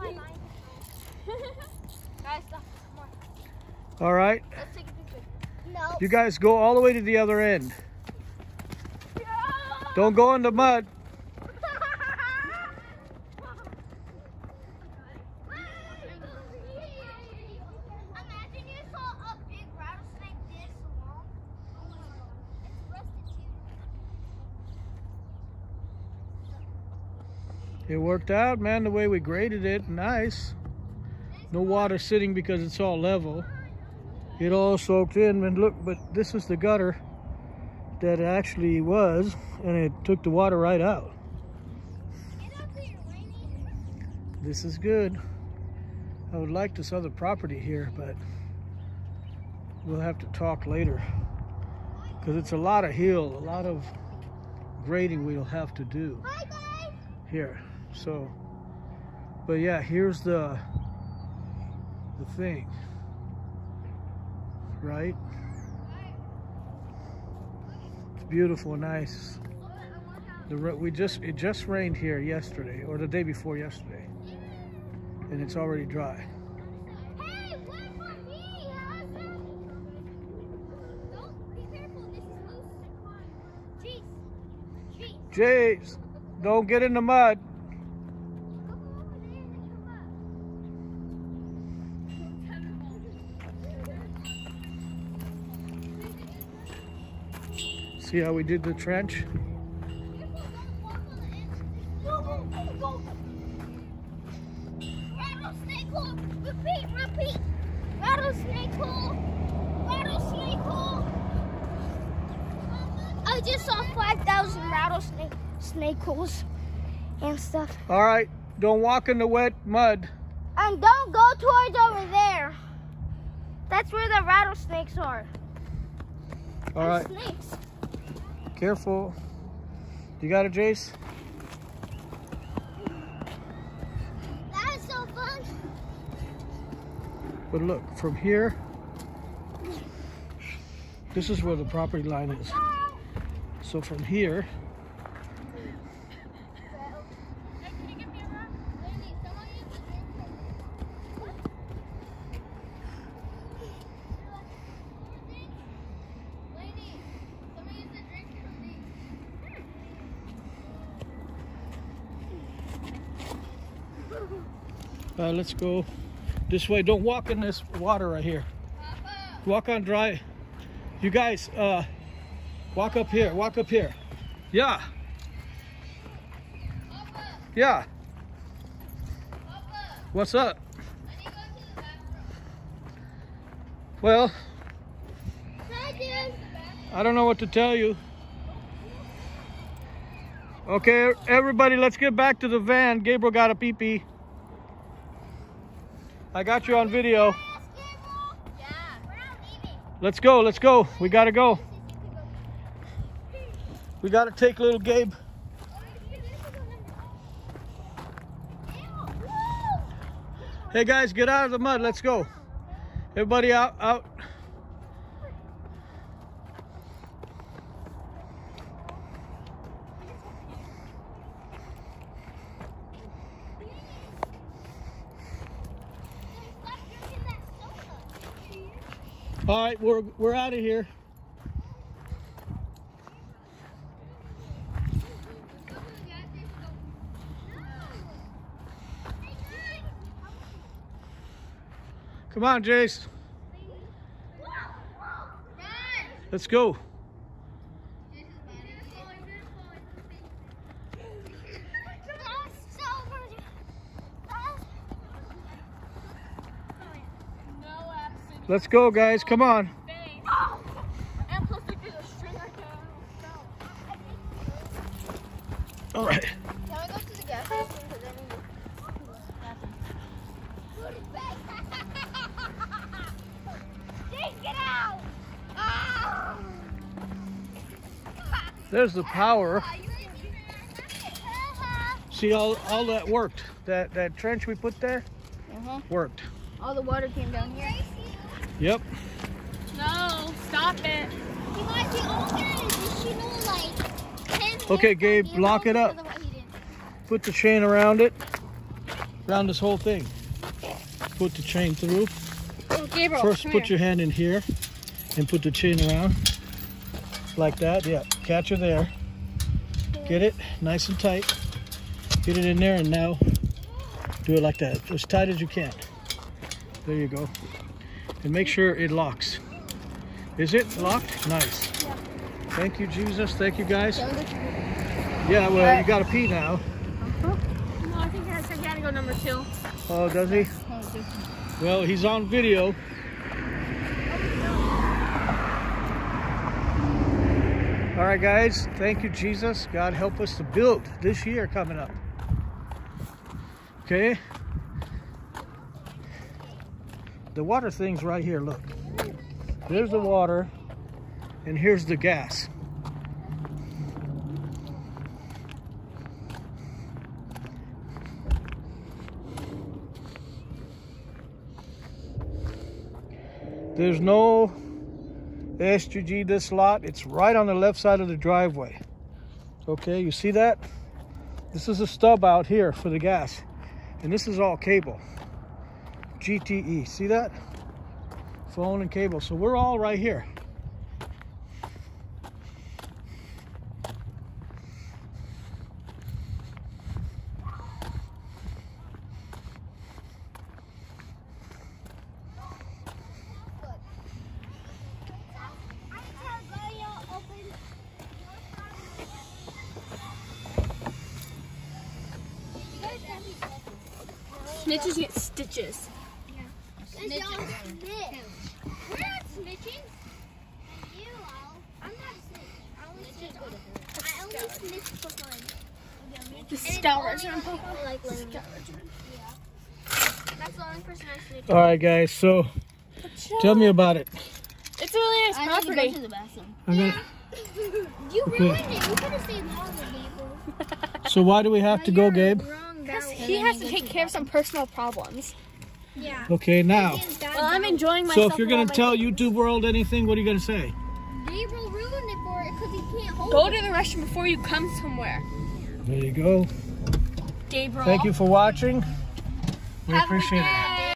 my line. Guys, stop. Come on. All right. Let's take a picture. No. You guys go all the way to the other end. Don't go in the mud. Imagine you saw a big rattlesnake this long. It's rusted too. It worked out, man, the way we graded it. Nice. No water sitting because it's all level. It all soaked in and look, but this is the gutter that actually was and it took the water right out. Get up here, Rainy. This is good. I would like this other property here, but we'll have to talk later. Because it's a lot of hill, a lot of grading we'll have to do here. So, but yeah, here's the the thing, right? It's beautiful, nice. The we just it just rained here yesterday or the day before yesterday, and it's already dry. Hey, wait for me, Hassan. Don't be careful. This is loose. Jeez. Jeez. Jace, don't get in the mud. Go over there and come up. See how we did the trench? Rattlesnake hole. Rattlesnake hole. I just saw 5,000 rattlesnake snake holes and stuff. All right, don't walk in the wet mud. And don't go towards over there. That's where the rattlesnakes are. All And right, Snakes. Careful. You got it, Jace? That is so fun. But look, from here, this is where the property line is. So from here, Hey, can you give me a rock? Lenny, someone use the drink from What? Lenny, someone use the drink from these. Uh, let's go this way. Don't walk in this water right here. Walk on dry. You guys, uh, walk up here. Walk up here. Yeah, yeah. What's up? I. Well, Hi. I don't know what to tell you. Okay, everybody, let's get back to the van. Gabriel got a pee pee. I got you on video. Yeah, we're not leaving. Let's go, let's go. We gotta go. We gotta take little Gabe. Hey guys, get out of the mud. Let's go. Everybody out, out. All right, we're we're out of here. Come on, Jace. Let's go. Let's go, guys. Come on. And plus, look at the string right there. All right. Can we go to the gas station? Because I need Put it back. Jake, get out! There's the power. You didn't even remember. See, all all that worked. That that trench we put there Uh-huh. worked. All the water came down here. Yep. No, stop it. He might be older. Did know like Okay, Gabe, lock it up. than what he did? Put the chain around it. around this whole thing. Put the chain through. Oh, Gabriel, First, put here. your hand in here and put the chain around. Like that, yeah. Catch her there. Get it nice and tight. Get it in there and now do it like that. As tight as you can. There you go. And make sure it locks. Is it locked? Nice. Thank you, Jesus. Thank you, guys. Yeah, well, you gotta pee now. No, I think I said had to go number two. Oh, does he? Well, he's on video. All right, guys. Thank you, Jesus. God help us to build this year coming up. Okay. The water thing's right here. Look. There's the water, and here's the gas. There's no SGG this lot. It's right on the left side of the driveway. Okay, you see that? This is a stub out here for the gas. And this is all cable. GTE, see that? Phone and cable. So we're all right here. Snitches get stitches. Cause y'all snitch. We're not snitching. You all. I'm not a snitch. I only snitch on. I only snitch for fun. The Scout Regiment. I like living. Yeah. That's the only person I snitch All right, guys. So tell me about it. It's a really nice property. the bathroom. I'm gonna- You Okay. ruined it. You could have stayed longer, people. so why do we have to go, Gabe? Because He has to take care of some personal problems. Yeah. Okay, now. Well, I'm enjoying myself. So if you're gonna my tell things. YouTube world anything, what are you gonna say? Gabriel ruined it for it because he can't hold Go it. to the restroom before you come somewhere. There you go. Gabriel. Thank you for watching. We Have appreciate it. day.